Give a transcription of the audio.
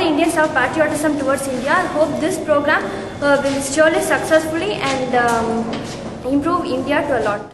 the Indians have patriotism towards India. I hope this program uh, will surely successfully and um, improve India to a lot.